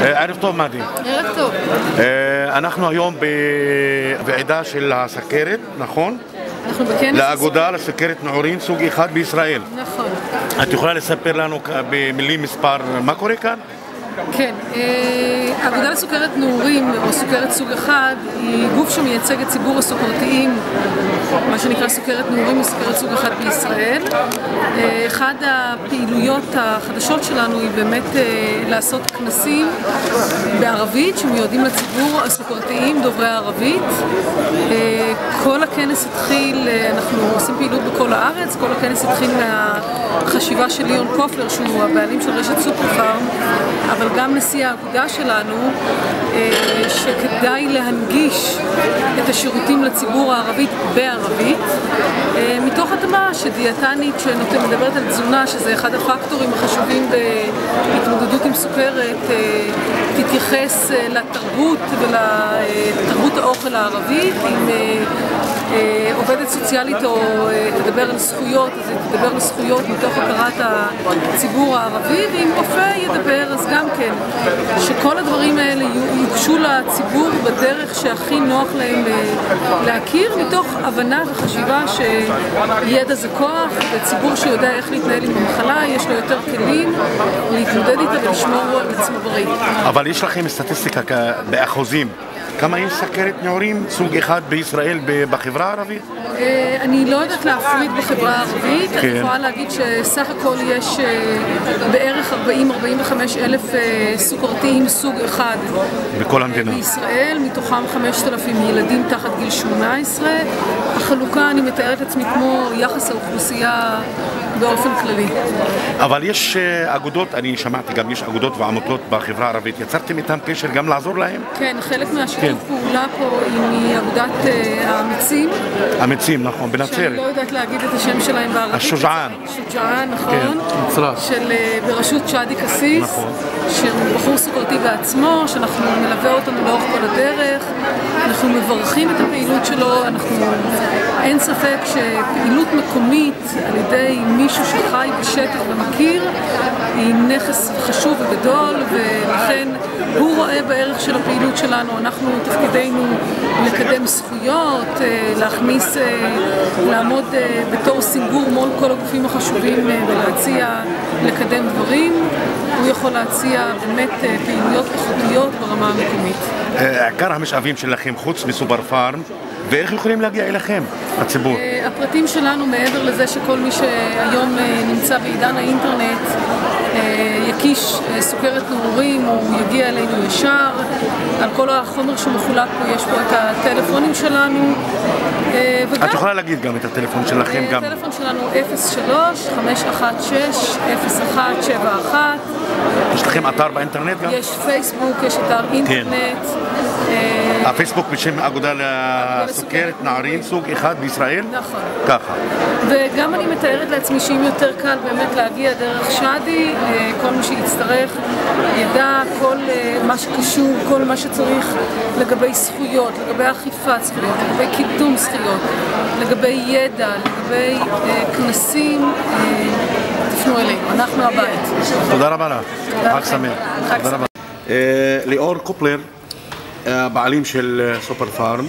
אה, ערב טוב, מאדי. ערב טוב. אה, אנחנו היום בוועידה של הסכרת, נכון? אנחנו בכנס... לאגודה לסכרת נעורים סוג אחד בישראל. נכון. את יכולה לספר לנו במילים מספר מה קורה כאן? כן. אה, האגודה לסוכרת נעורים, או סוכרת סוג אחד, היא גוף שמייצג את ציבור הסוכרתיים, מה שנקרא סוכרת נעורים וסוכרת סוג אחד בישראל. אה, אחת הפעילויות החדשות שלנו היא באמת אה, לעשות כנסים בערבית שמיועדים לציבור הסוכרתיים דוברי הערבית. אה, כל הכנס התחיל, אה, אנחנו עושים פעילות בכל הארץ, כל הכנס התחיל מהחשיבה של ליאון קופלר, שהוא הבעלים של רשת סופר פארם, אבל גם נשיא האגודה שלנו, אה, שכדאי להנגיש את השירותים לציבור הערבית בערבית, אה, מתוך התאמה שדיאטנית שמדברת על תזונה, שזה אחד הפקטורים החשובים בהתמודדות עם סוכרת, אה, תתייחס לתרבות ולתרבות האוכל הערבית, עם עובדת סוציאלית או אה, תדבר על זכויות, אז היא תדבר על זכויות מתוך הכרת הציבור הערבי, ואם רופא ידבר, אז גם כן, שכל הדברים האלה יו- יוגשו לציבור בדרך שהכי נוח להם אה, להכיר, מתוך הבנה וחשיבה שידע זה כוח, וציבור שיודע איך להתנהל עם המחלה, יש לו יותר כלים להתמודד איתה ולשמור על עצמו בריא. אבל יש לכם סטטיסטיקה באחוזים. כמה יש סכרת נעורים סוג אחד בישראל בחברה הערבית? אה, אני לא יודעת להפריד בחברה הערבית, אני כן. יכולה להגיד שסך הכל יש אה, בערך 40-45 אלף אה, סוכרתיים סוג אחד בכל המדינה. בישראל, מתוכם 5,000 ילדים תחת גיל 18. החלוקה, אני מתארת לעצמי כמו יחס האוכלוסייה באופן כללי. אבל יש אה, אגודות, אני שמעתי גם, יש אגודות ועמותות בחברה הערבית. יצרתם איתם קשר גם לעזור להם? כן, חלק מהשיתוף כן. פעולה פה היא מאגודת אה, האמיצים. אמיצים, נכון, שאני בנצרת. לא יודעת להגיד את השם שלהם בערבית. השוג'ען. שוג'ען, נכון. כן. של, אה, בראשות שאדי קסיס. נכון. שהוא בחור סוכרתי בעצמו, שאנחנו נלווה אותנו לאורך כל הדרך. אנחנו מברכים את הפעילות שלו, אנחנו... אין ספק שפעילות מקומית על ידי מישהו שחי בשטח ומכיר היא נכס חשוב וגדול ולכן הוא רואה בערך של הפעילות שלנו, אנחנו תפקידנו לקדם זכויות, אה, להכניס, אה, לעמוד אה, בתור סינגור מול כל הגופים החשובים ולהציע לקדם דברים. הוא יכול להציע באמת פעילויות איכותיות ברמה המקומית. עיקר המשאבים שלכם חוץ מסופר פארם, ואיך יכולים להגיע אליכם, הציבור? אה, הפרטים שלנו, מעבר לזה שכל מי שהיום אה, נמצא בעידן האינטרנט אה, יקיש סוכרת נעורים, הוא יגיע אלינו ישר. על כל החומר שמחולק פה יש פה את הטלפונים שלנו. אה, וגם... את יכולה להגיד גם את הטלפון שלכם גם. הטלפון שלנו 03-516-0171. יש לכם אתר באינטרנט גם? יש פייסבוק, יש אתר אינטרנט. אה, הפייסבוק בשם האגודה לסוכרת נערים סוג אחד בישראל? נכון. ככה. וגם אני מתארת לעצמי שאם יותר קל באמת להגיע דרך שדי, אה, כל מי שיצטרך ידע כל אה, מה שקשור, כל מה שצריך לגבי זכויות, לגבי אכיפת זכויות, לגבי קידום זכויות, לגבי ידע, לגבי אה, כנסים, אה, תפנו אלינו, אנחנו הבית. תודה רבה לך. חג. שמח. חג תודה שמח. רבה. אה, ליאור קופלר, אה, הבעלים של אה, סופר פארם,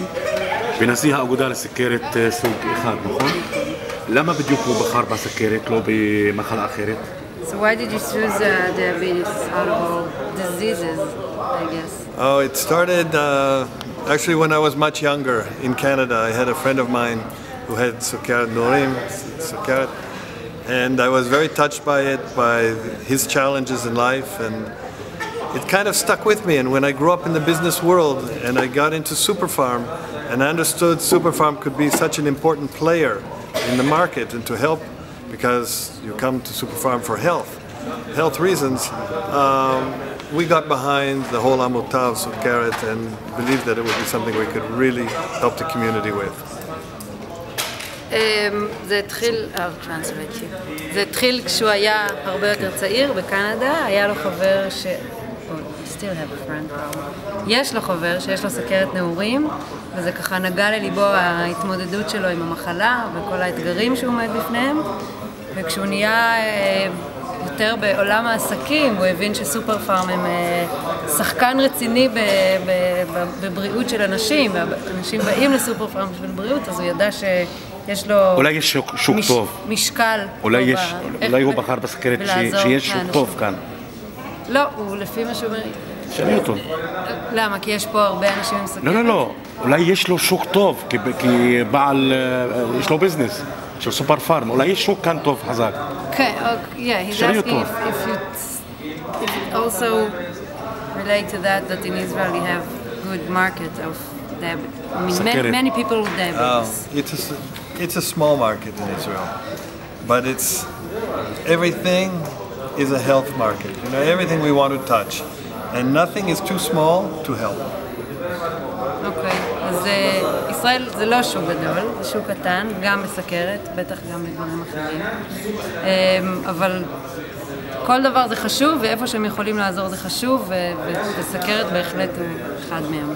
ונשיא האגודה לסכרת סוג אחד, נכון? למה בדיוק הוא בחר בסכרת, לא במחלה אחרת? So why did you choose uh, diabetes out of all diseases, I guess? Oh, it started uh, actually when I was much younger in Canada. I had a friend of mine who had Sukkar Norim, Sukkar, and I was very touched by it, by his challenges in life, and it kind of stuck with me. And when I grew up in the business world and I got into Superfarm and I understood Superfarm could be such an important player in the market and to help because you come to Superfarm for health, health reasons, um, we got behind the whole Amutav Sukarat and believed that it would be something we could really help the community with. Um, זה התחיל, I'll translate you. זה התחיל כשהוא היה הרבה יותר צעיר בקנדה, היה לו חבר ש... Oh, I still have a friend problem. יש לו חבר שיש לו סכרת נעורים, וזה ככה נגע לליבו ההתמודדות שלו עם המחלה וכל האתגרים שהוא עומד בפניהם, וכשהוא נהיה אה, יותר בעולם העסקים, הוא הבין שסופר פארם הם אה, שחקן רציני בבריאות של אנשים, ואנשים באים לסופר פארם בשביל בריאות, אז הוא ידע שיש לו... אולי יש שוק, שוק מש, טוב. משקל. אולי, יש, ב- אולי הוא בחר ש- בלעזור שיש שוק לאנשים. טוב כאן. לא, הוא לפי מה שהוא אומר... שאלי אותו. למה? כי יש פה הרבה אנשים עם סוכרת? לא, לא, לא. אולי יש לו שוק טוב, כי, כי בעל, אה, יש לו ביזנס של סופר פארם. אולי יש שוק כאן טוב, חזק. Okay, okay, yeah, he's שאלי asking אותו. if, if, you, if it also relate to that that in Israel you have good market of diabetes. I mean, many, סוכרת. many people with Um, diabetes. it's, a, s- it's a small market in Israel, but it's everything is a health market. You know, everything we want to touch, and nothing is too small to help. אוקיי, אז אה, ישראל זה לא שוק גדול, זה שוק קטן, גם בסכרת, בטח גם בדברים אחרים. אמ, אבל כל דבר זה חשוב, ואיפה שהם יכולים לעזור זה חשוב, וסכרת בהחלט הוא אחד מהם.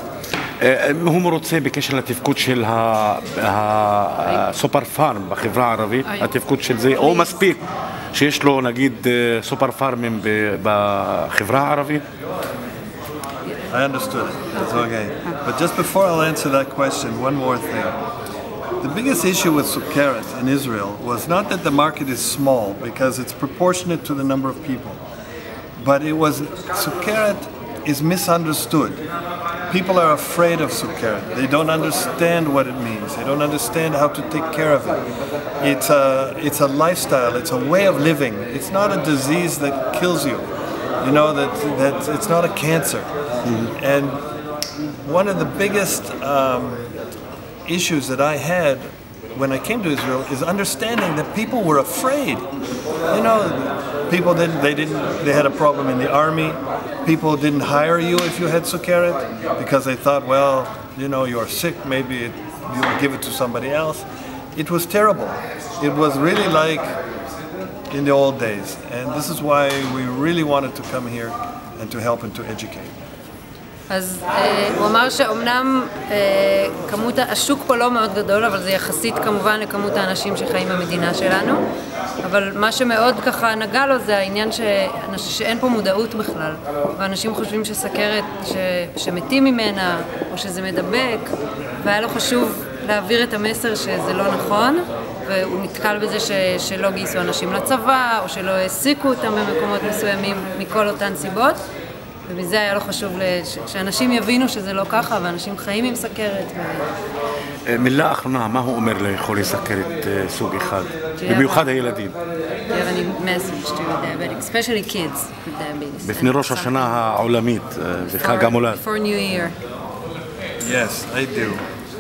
אה, הוא מרוצה בקשר לתפקוד של הסופר פארם בחברה הערבית. התפקוד של זה, או מספיק שיש לו נגיד אה, סופר פארמים בחברה הערבית? I understood it. It's okay. But just before I'll answer that question, one more thing. The biggest issue with Sukkeret in Israel was not that the market is small, because it's proportionate to the number of people, but it was Sukkeret is misunderstood. People are afraid of Sukkeret. They don't understand what it means. They don't understand how to take care of it. It's a, it's a lifestyle. It's a way of living. It's not a disease that kills you. You know that that it's not a cancer. And one of the biggest um, issues that I had when I came to Israel is understanding that people were afraid. You know, people didn't they didn't they had a problem in the army. People didn't hire you if you had sukkeret because they thought, well, you know, you're sick, maybe it, you will give it to somebody else. It was terrible. It was really like in the old days, and this is why we really wanted to come here and to help and to educate. אז אה, הוא אמר שאומנם אה, כמות, ה- השוק פה לא מאוד גדול, אבל זה יחסית כמובן לכמות האנשים שחיים במדינה שלנו. אבל מה שמאוד ככה נגע לו זה העניין שאנש, שאין פה מודעות בכלל. ואנשים חושבים שסכרת, ש, שמתים ממנה, או שזה מדבק, והיה לו חשוב להעביר את המסר שזה לא נכון. והוא נתקל בזה ש, שלא גייסו אנשים לצבא, או שלא העסיקו אותם במקומות מסוימים מכל אותן סיבות. ומזה היה לו חשוב לש- שאנשים יבינו שזה לא ככה, ואנשים חיים עם סכרת. ו- אה, מילה אחרונה, מה הוא אומר לחולי סכרת אה, סוג אחד? במיוחד הילדים. בפני ראש השנה העולמית אה, וחג המולד. Yes, I do.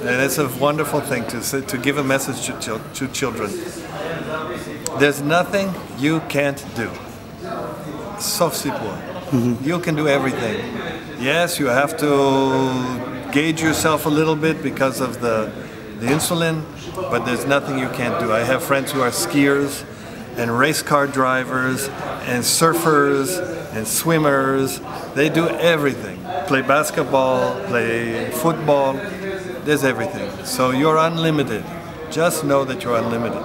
And it's a wonderful thing to say, to give a message to, to children. There's nothing you can't do. Sof sipur. Mm-hmm. You can do everything. Yes, you have to gauge yourself a little bit because of the, the insulin, but there's nothing you can't do. I have friends who are skiers and race car drivers and surfers and swimmers. They do everything. Play basketball, play football. There's everything. So you're unlimited. Just know that you're unlimited.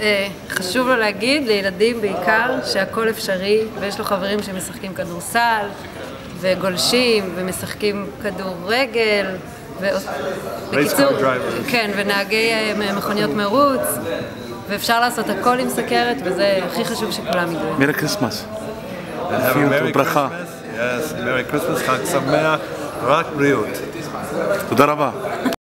אה, חשוב לו להגיד, לילדים בעיקר, שהכל אפשרי, ויש לו חברים שמשחקים כדורסל, וגולשים, ומשחקים כדורגל, ו... בקיצור, drivers. כן, ונהגי אה, מכוניות מרוץ, ואפשר לעשות הכל עם סכרת, וזה הכי חשוב שכולם ידעו. מרי כריסמס. And have a Feel Merry ברכה. Christmas. Yes, Merry Christmas, Chag Sameach, רק בריאות. תודה רבה.